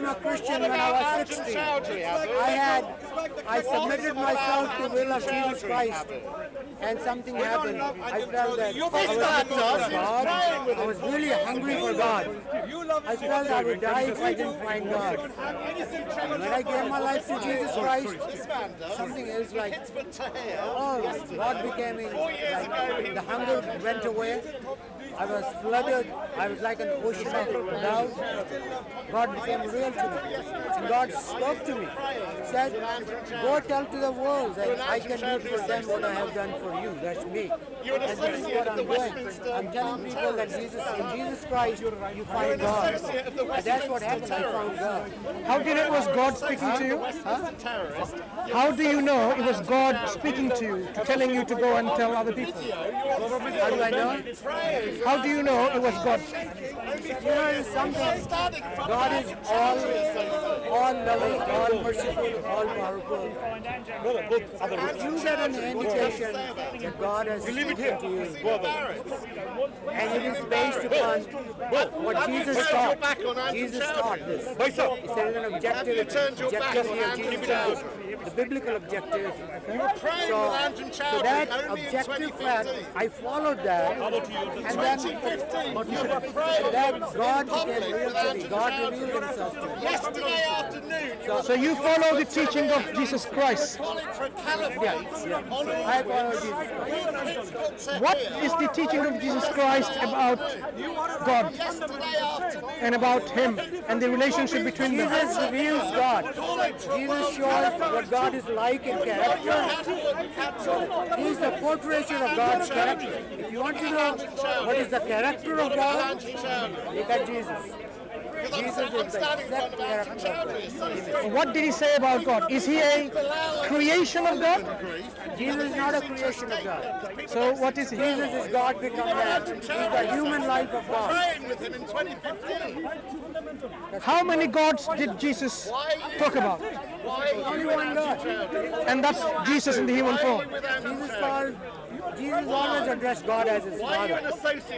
became a Christian when I was 16. I had, I submitted myself to the will of Jesus Christ, and something happened. I felt that I was looking for God. I was really hungry for God. I felt I would die if I didn't find God. When I gave my life to Jesus Christ, something else like, oh, God became in, like, the hunger went away. I was flooded. I was like an ocean of love. God became real to me. And God spoke to me. Said, go tell to the world that I can do for them what I have done for you. That's me. And this is what I'm doing. I'm telling people that Jesus, in Jesus Christ, you find God. And that's what happened. I found God. How did it was God speaking to you? How do you know it was God speaking to you, telling you to go and tell other people? How do I know? How do you know it was God? You know, it's something. God is all, all loving, all merciful, all powerful. If you get an indication that God has spoken to you, and it is based upon what Jesus taught. Jesus taught this. He said it's an objective, objectivity of Jesus Christ, the biblical objective. So, so that objective fact, I followed that, and then that God became real to me. God revealed Himself to. Yesterday afternoon, So you follow the teaching of Jesus Christ. Christ. What is the teaching of Jesus Christ about God and about Him and the relationship between them? Jesus reveals God. Jesus shows what God is like in character. So he's the portraiture of God's character. If you want to know what is the character of God, look at Jesus. Jesus is the exact character of God. What did He say about God? Is He a creation of God? Jesus is not a creation of God. So what is He? Jesus is God become man. He's the human life of God. Praying with him in 2015. How many gods did Jesus talk about? Only one God. And that's Jesus in the human form. Jesus called, Jesus always addressed God as his Father.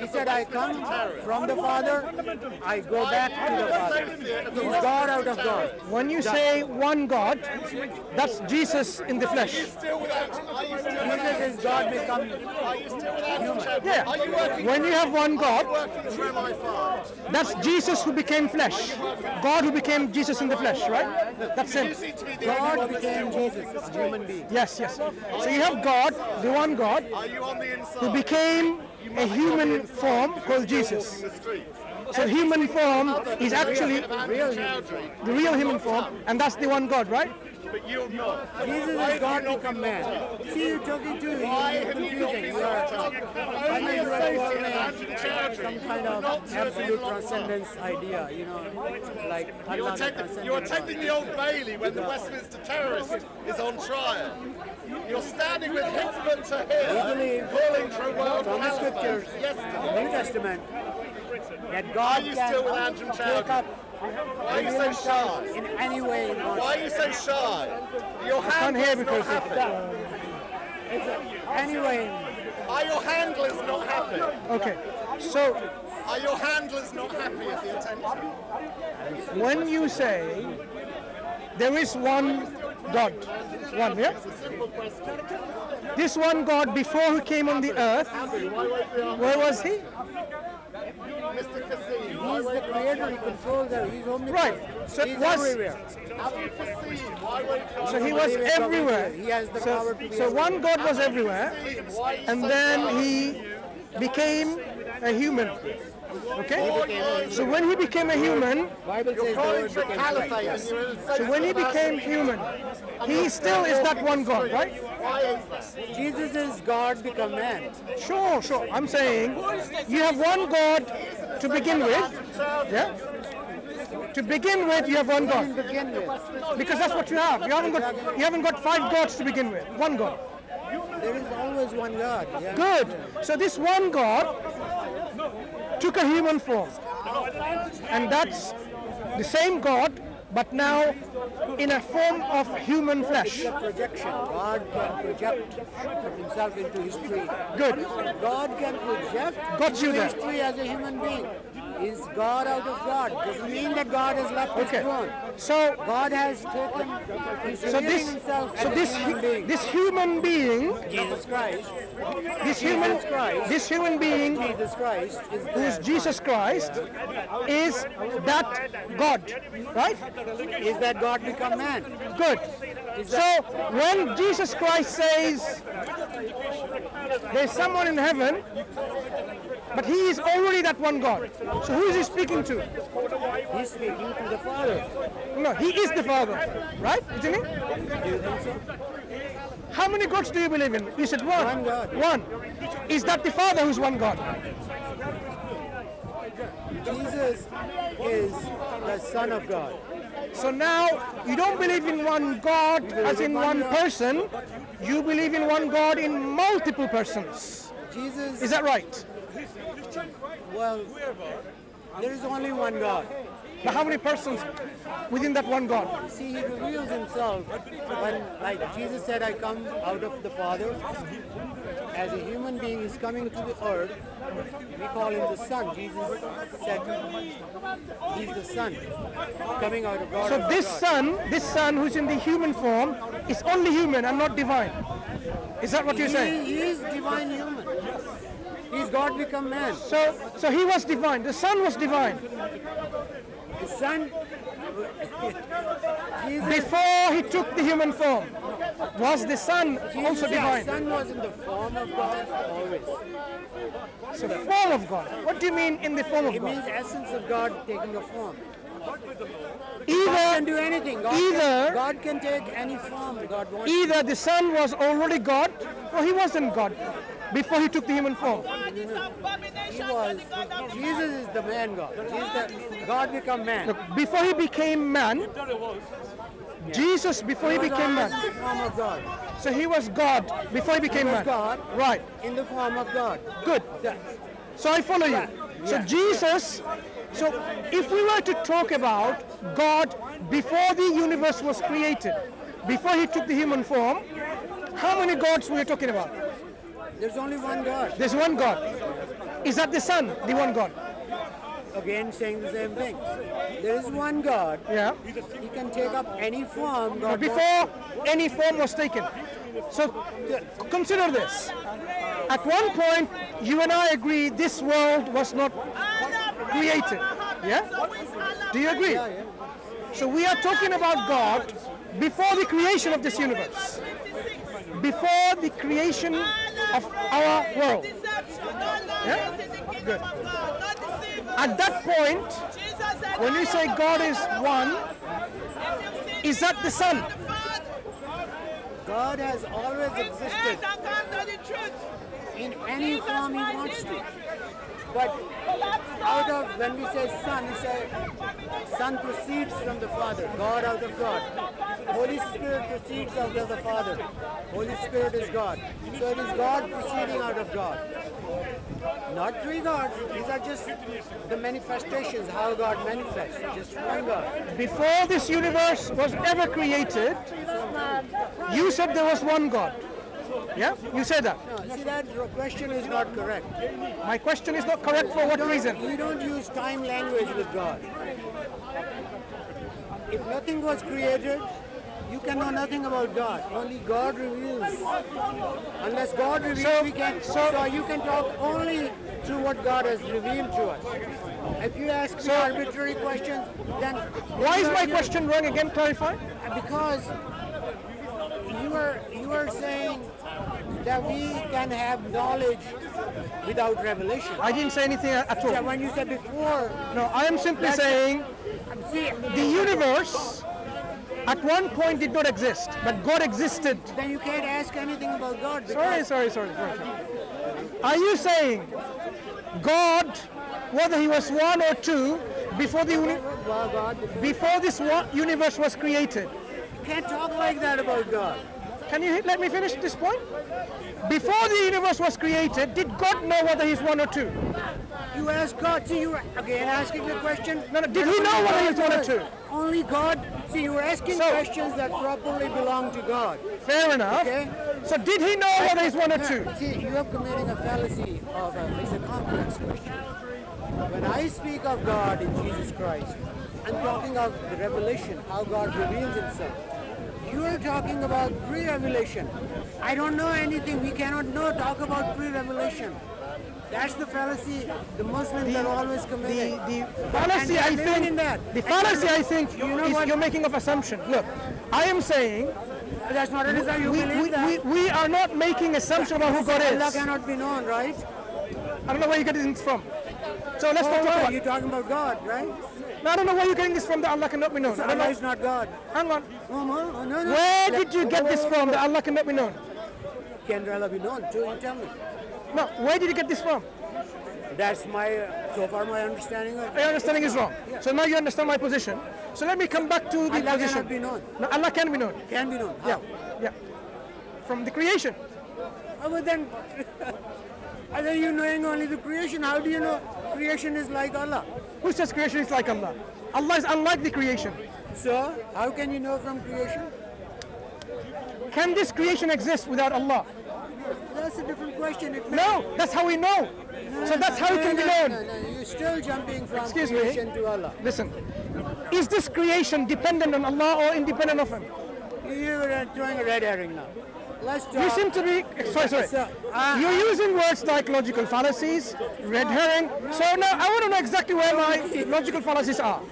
He said, I come from the Father, I go back to the Father. He's God out of God. When you say one God, that's Jesus in the flesh. Still without, are you still Jesus is God become Are you're working, When you have one God, through my farm? that's Jesus who became flesh. God who became Jesus in the flesh, right? That's Him. You seem to be the only God became Jesus, human being. Yes, yes. So you have God, the one God, Are you on the who inside? became a human form called Jesus. So human form is actually the real human form, and that's the one God, right? But you're not. Jesus is God become man. See, you're talking to you, you're. You are, I mean, you are calling some kind of absolute transcendence idea, you know, like You're, you're attending the Old Bailey when the Westminster terrorist is on trial. You're standing with Hitler to believe calling for a world from the scriptures, Yes, the New Testament, that God Are you can still with Anjem Choudary? up Why are you so shy? in any way. Why are you so shy? Your can't handler's not because happy. It's a, anyway, Are your handlers not happy? Okay. So Are your handlers not happy with the attention? when you say there is one God, one, yeah? This one God before he came on the earth, where was he? Mr. Cassim, he's the creator, he controls everything, he's omnipotent. Right. So he's was everywhere. Abu Kassim, why won't you so he was everywhere. He has the So, power to be so one God was everywhere, Why are you and then he became a human. Okay? So when he became a human, Bible says the calling word for a became flesh. caliphate and you're in so when he became human, he still is that one God, right? Why is that? Jesus is God become man. Sure, sure. I'm saying you have one God to begin with. Yeah? To begin with, you have one God. Because that's what you have. You haven't got you haven't got five gods to begin with. One God. there is always one God. Yeah. Good. So this one God took a human form. And that's the same God, but now in a form of human flesh. Projection. God can project himself into history. Good. God can project Got you into there. history as a human being. Is God out of God. Doesn't mean that God has left his Okay. throne. So God has taken, so this himself so this human being. this human being Jesus Christ, this human Jesus Christ. this human being Jesus Christ is who's Jesus Christ is that God, right? Is that God become man? Good. So when Jesus Christ says there's someone in heaven, but he is already that one God. So who is he speaking to? He's speaking to the Father. No, he is the Father, right? Isn't he? Do you think? How many gods do you believe in? You said one. One God. One. Is that the Father who's one God? Jesus is the Son of God. So now you don't believe in one God as in one person. You believe in one God in multiple persons. Jesus, Is that right? Well, there is only one God. But how many persons within that one God? See, he reveals himself when, like Jesus said, I come out of the Father. As a human being, he's coming to the earth. We call him the Son. Jesus said he's the Son coming out of God. So of this God. son, this son who's in the human form, is only human and not divine. Is that what you're saying? he is divine human. He's God become man. So, so he was divine. The son was divine The Son, before he took the human form. Was the son also Jesus, divine? The Son was in the form of God always. So the form of God. What do you mean in the form of It God? It means essence of God taking a form. God can Either, do anything. God, either- can, God can take any form God wants. either the son was already God, or he wasn't God before he took the human form. He was. Jesus is the man God. Jesus the, God become man. Look, before he became man, Jesus, before he was became man, the form of God. so he was God before he became was man. God. Right. In the form of God. Good. So I follow you. So Yeah. Jesus, so if we were to talk about God before the universe was created, before he took the human form, how many gods were we talking about? There's only one God. There's one God. Is that the Son, the one God? Again, saying the same thing. There is one God. Yeah. He can take up any form God wants. Before any form was taken. So consider this. At one point, you and I agree this world was not created. Yeah? Do you agree? So we are talking about God before the creation of this universe, before the creation of our world. Yeah? Good. At that point, when you say God is one, is that the Son? God has always existed in any form He wants to. But out of when we say Son, we say Son proceeds from the Father. God out of God. Holy Spirit proceeds out of the Father. Holy Spirit is God. So it is God proceeding out of God. Not three gods. These are just the manifestations, how God manifests. Just one God. Before this universe was ever created, you said there was one God. Yeah? You say that. No, see that question is not correct. My question is not correct for what reason? You don't use time language with God. If nothing was created, you can know nothing about God. Only God reveals. Unless God reveals, So- we can. so- So, you can talk only through what God has revealed to us. If you ask me arbitrary questions, then Why is my you- question wrong again? Clarify. Because you are you are saying that we can have knowledge without revelation. I didn't say anything at Yeah, all. when you said before, No, I am simply saying the universe at one point did not exist, but God existed. then you can't ask anything about God. Sorry, sorry, sorry, sorry. Are you saying God, whether he was one or two, before the uni- Well, God, you before this universe was created? You can't talk like that about God. Can you let me finish this point? Before the universe was created, did God know whether he's one or two? You ask God, see, you were again asking the question. No, no, did he know whether he's one or two? Only God. See, you were asking So- questions that properly belong to God. Fair enough. Okay. So did he know whether he's one or two? See, you are committing a fallacy of a, it's a complex question. When I speak of God in Jesus Christ, I'm talking of the revelation, how God reveals himself. You are talking about pre-revelation. I don't know anything. We cannot know talk about pre-revelation. That's the fallacy the Muslims are always The, committing. the fallacy, And I think, in that. the fallacy, you I think, you know is what? you're making of assumption. Look, I am saying That's not that you we, believe we, that? we, we are not making assumption about who God is. Allah cannot be known, right? I don't know where you're getting this from. So let's Oh, not talk right, about. You're talking about God, right? No, I don't know where you're getting this from. That Allah cannot be known. So Allah is not God. Hang on. No, no, no. Where did you get this from? That Allah cannot be known. Can Allah be known? So you tell me. No, where did you get this from? That's my, uh, so far my understanding of My understanding is wrong. So now you understand my position. So let me come back to the Allah position. cannot be known. No, Allah can be known. Can be known. Yeah, How? yeah. From the creation. Oh, but then, other you knowing only the creation, how do you know creation is like Allah? Who says creation is like Allah? Allah is unlike the creation. So, how can you know from creation? Can this creation exist without Allah? That's a different question. No, that's how we know. So that's how it can be no, known. No, no, you're still jumping from Excuse me. creation to Allah. Listen, is this creation dependent on Allah or independent of Him? You're throwing a red herring now. You seem to be, sorry, sorry. So, uh, You're using words like logical fallacies, red herring. So now I want to know exactly where my logical fallacies are.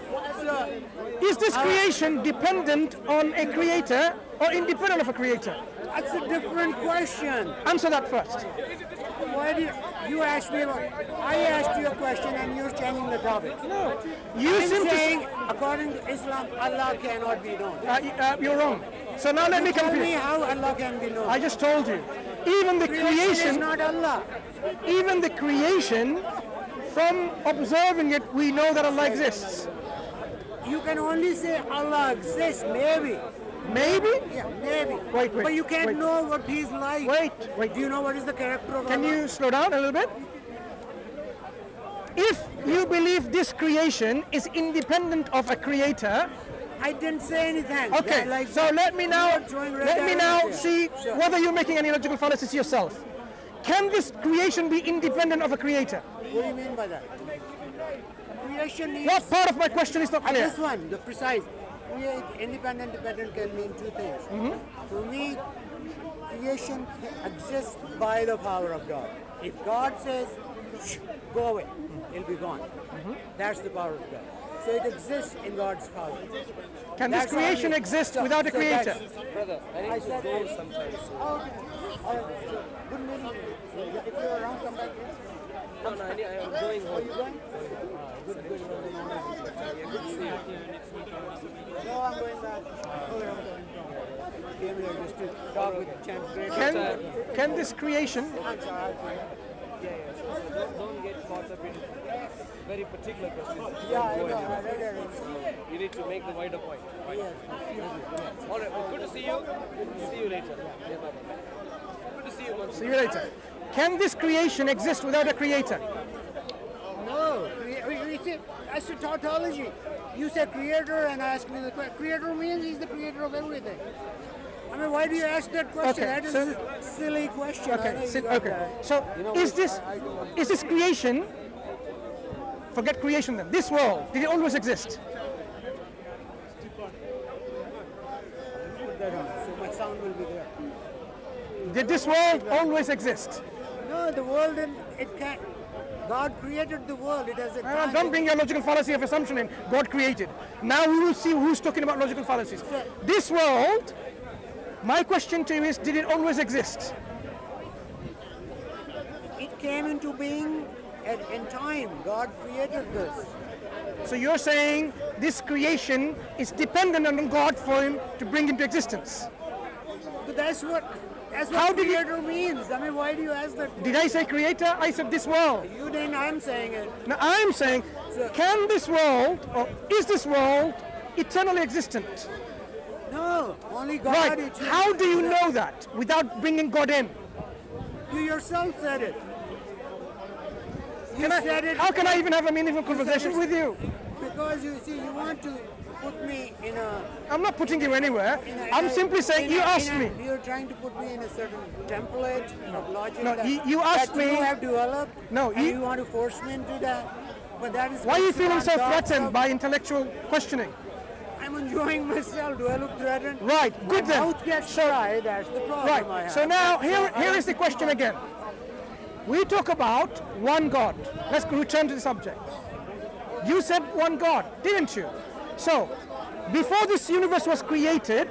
Is this creation dependent on a creator or independent of a creator? that's a different question. Answer that first. Why do you, you asked me about, I asked you a question and you're changing the topic. No. You I'm seem to saying, according to Islam, Allah cannot be known. Uh, uh, you're wrong. So now let me Tell me how Allah can be known. I just told you. Even the creation creation is not Allah. even the creation, from observing it, we know that Allah exists. You can only say Allah exists, maybe. Maybe? Yeah, maybe. Wait, wait, But you can't wait. know what he's like. Wait, wait. Do you know what is the character of Can Allah? you slow down a little bit? If you believe this creation is independent of a creator, I didn't say anything. okay. Like- so let me now You're throwing red let me now see Sure. whether you're making any logical fallacies yourself. Can this creation be independent of a creator? What do you mean by that? Creation is What part of my question is not clear? this one, the precise. Create, independent, dependent can mean two things. Mm-hmm. For me, creation exists by the power of God. If God says, go away, it'll be gone. Mm-hmm. That's the power of God. So it exists in God's power. Can this That's creation only- exist so- without a creator? Brother, I need I to said- go sometimes. Oh, okay. All right. So, good meeting. If you're around, come back here. No, no, I need, I'm going Are home. you going? Ah, good, good. Good to see you. No, I'm going back. Oh, yeah, I'm going back. Came here just to talk with Chan Great. Can, can this creation I'm sorry. Don't, don't get caught up in very particular questions. Yeah, I know. I read it. You need to make the wider point. Yes. All right, well, good to see you. See you later. Yeah, bye. Good to see you, man. See you later. Can this creation exist without a creator? No. crea- we- we That's a tautology. You said creator and ask me the question. Creator means he's the creator of everything. I mean, why do you ask that question? Okay, that is so- a silly question. I know Okay, you okay. that. So You know, is this I- I is this creation? Forget creation then. This world did it always exist? put that on, so my sound will be there. Did this world always exist? No, the world, in, it can't. God created the world. It has a Uh, time. don't bring your logical fallacy of assumption in. God created. Now we will see who's talking about logical fallacies. This world. My question to you is: Did it always exist? It came into being at, in time. God created this. So you're saying this creation is dependent on God for Him to bring into existence? But that's what that's what How did you- creator means. I mean, why do you ask that? Did I say creator? I said this world. You didn't. I'm saying it. Now I'm saying, can this world, or is this world eternally existent? No, only God. Right. How do you know that without bringing God in? You yourself said it. You Can I, said it. how can I even have a meaningful conversation it with you? Because you see, you want to put me in a. I'm not putting you anywhere. a- I'm a- simply saying in you asked a- me. You're trying to put me in a certain template of logic. No, that, you- you asked that you me- have developed. No, you- you want to force me into that. But that is Why are you feeling so threatened by intellectual questioning? I'm enjoying myself. Do I look threatened? Right, good My then. mouth gets So- dry. That's the problem. Right. So now here, here the question again. We talk about one God. Let's return to the subject. You said one God, didn't you? So, before this universe was created,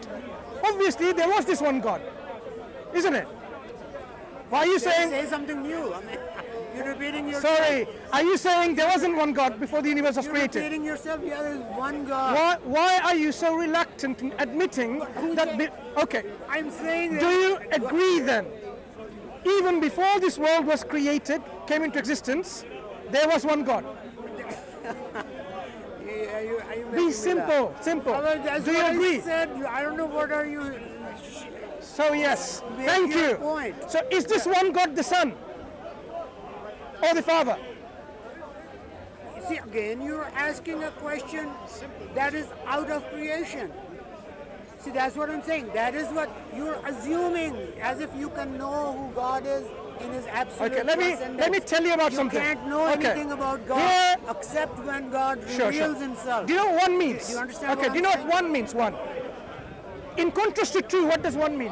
obviously there was this one God, isn't it? Why are you saying? Say something new. I mean, you're repeating yourself. Sorry, are you saying there wasn't one God before the universe was You're created? repeating yourself. Yeah, there's one God. Why, why are you so reluctant in admitting that? Be, okay, I'm saying do you agree then? Even before this world was created, came into existence, there was one God. Yeah, you- are you Be simple, simple. Well, Do you what I agree? said. I don't know what are you. So yes, thank you. point. So is this one God the Son the Father? See, again, you're asking a question that is out of creation. See, that's what I'm saying. That is what you're assuming, as if you can know who God is in His absolute Okay, let me let me tell you about You something. You can't know okay. anything about God Here, except when God sure, reveals sure. Himself. Do you know what one means? Do you understand Okay, do you know saying? what one means? One. In contrast to two, what does one mean?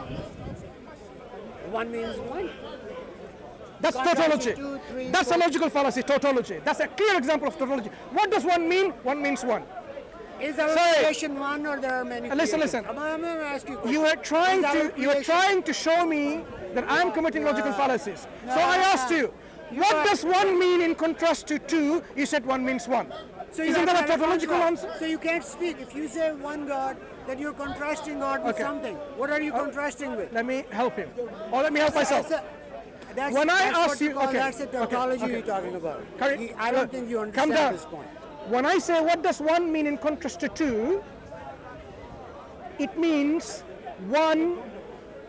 One means one. That's tautology. That's a logical fallacy, tautology. That's a clear example of tautology. What does one mean? One means one. Is our Sorry. creation one or there are many listen, listen. I'm, going to ask you. You are trying to you are trying to show me that I'm committing logical fallacies. So I asked you, You what are- does one mean in contrast to two? You said one means one. So you Isn't that a tautological answer? So you can't speak. If you say one God, then you're contrasting God with Okay. something. What are you Oh. contrasting with? Let me help him. Or let me help myself. That's, a, that's, When I that's ask you- call- okay, that's the okay, tautology okay. you're talking about. Correct. I don't think you Come understand down. this point. When I say what does one mean in contrast to two, it means one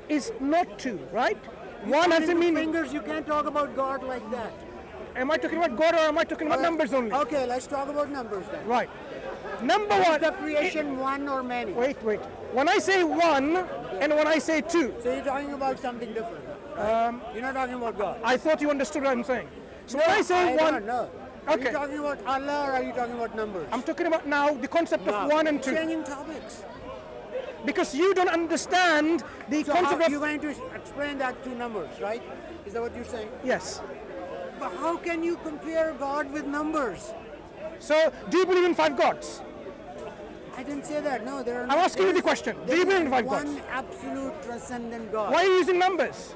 is not two, right? One has a meaning. Fingers, you can't talk about God like that. Am I talking about God or am I talking about numbers only? Okay, let's talk about numbers then. Right. Number Is one. the creation one or many? Wait, wait. When I say one and when I say two, So you're talking about something different. Um, you're not talking about God. I thought you understood what I'm saying. So when I say I one, don't. Are you talking about Allah or are you talking about numbers? I'm talking about now the concept No. of one and two. Changing topics. Because you don't understand the So concept how, of you're going to explain that to numbers, right? Is that what you're saying? yes. But how can you compare God with numbers? So do you believe in five gods? I didn't say that. No, there are. I'm asking you the question. Do you believe in five one gods? One absolute transcendent God. Why are you using numbers?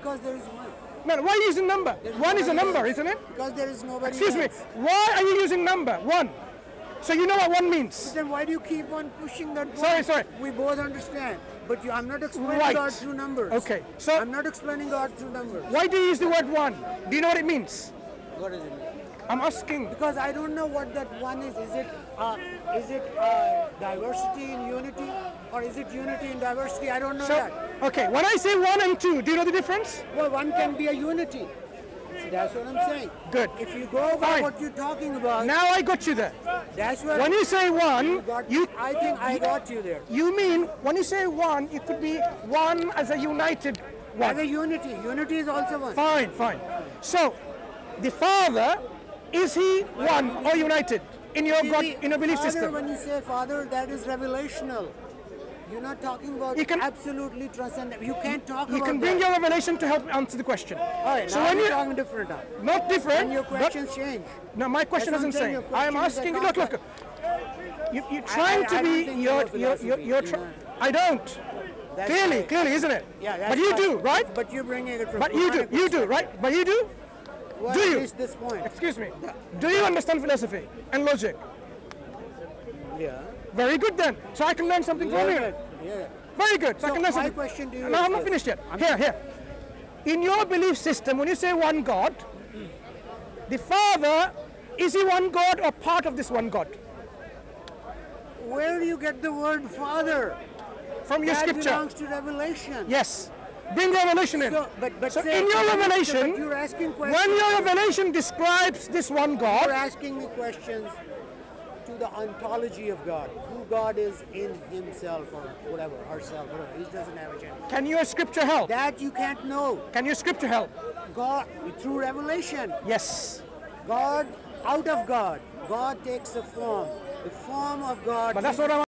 Because there is one. Man, why are you using number? There's One is a number, else. isn't it? Because there is nobody. Excuse me. Why are you using number? One. So you know what one means. Then why do you keep on pushing that? Sorry, sorry. We both understand, but you, I'm not explaining Right. God through numbers. Okay, so- I'm not explaining God through numbers. Why do you use the word one? Do you know what it means? What is it? I'm asking. Because I don't know what that one is. Is it uh, is it uh, diversity in unity, or is it unity in diversity? I don't know So, that. okay, when I say one and two, do you know the difference? Well, one can be a unity. That's what I'm saying. Good. If you go by Fine. what you're talking about, Now I got you there. that's where When you say one, got, you I think I got you there. you mean when you say one, it could be one as a united one. As a unity, unity is also one. Fine, fine. So, the Father, is he one or united in your God, in your belief father, system? When you say Father, that is revelational. You're not talking about You can- absolutely transcendent. You can't talk You about You can bring that. your revelation to help answer the question. All right, so now when you're you talking different now. not different, When your questions change. no, my question That's isn't saying. I am question is a asking. Look, look. You, you're trying I- to I don't be. You're, you're, you're, you're you. I don't. That's clearly, right. clearly, isn't it? Yeah, but you do, right? But you're bringing it from But you do, you do, right? But you do. Well, do at you? least this point. Excuse me. Do you understand philosophy and logic? Yeah. Very good then. So I can learn something from you. Yeah. Very good. So, I can learn my something. question to you No, I'm not finished yet. Here, here. In your belief system, when you say one God, the Father, is he one God or part of this one God? Where do you get the word Father? From your that scripture. belongs to Revelation. Yes. Bring revelation in. So, but, but So say- in your revelation, you're asking when your revelation describes this one God, You're asking me questions to the ontology of God, who God is in Himself or whatever, herself, whatever. He doesn't have a gender. can your scripture help? That you can't know. Can your scripture help? God through revelation. Yes. God out of God. God takes a form. The form of God. But that's what I'm